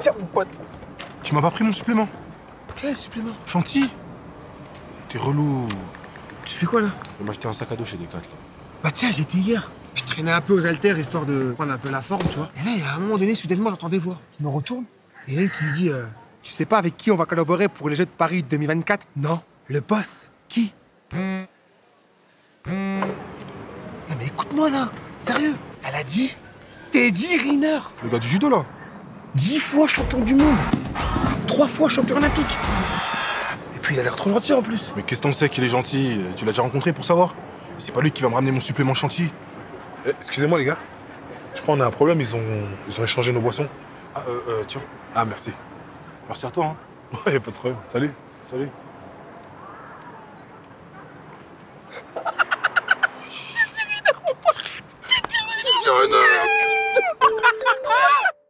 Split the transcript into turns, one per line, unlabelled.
Tiens, mon pote.
Tu m'as pas pris mon supplément
Quel supplément?
Chantilly T'es relou.
Tu fais quoi là?
On m'a acheté un sac à dos chez Decathlon.
Bah tiens, j'étais hier. Je traînais un peu aux haltères histoire de prendre un peu la forme, tu vois. Et là, il y a un moment donné, soudainement, j'entends des voix. Je me retourne et elle qui me dit euh, Tu sais pas avec qui on va collaborer pour les Jeux de Paris 2024 Non, le boss. Qui? Non mais écoute-moi là, sérieux? Elle a dit Teddy Riner,
Le gars du judo là
10 fois champion du monde, 3 fois champion olympique. Et puis il a l'air trop gentil en plus.
Mais qu'est-ce qu'on sait qu'il est gentil? Tu l'as déjà rencontré pour savoir? C'est pas lui qui va me ramener mon supplément chantilly.
Eh, excusez-moi les gars, je crois qu'on a un problème, ils ont, ils ont échangé nos boissons.
Ah, euh, euh tiens.
Ah, merci.
Merci à toi. Hein.
Ouais, pas de problème. Salut.
Salut.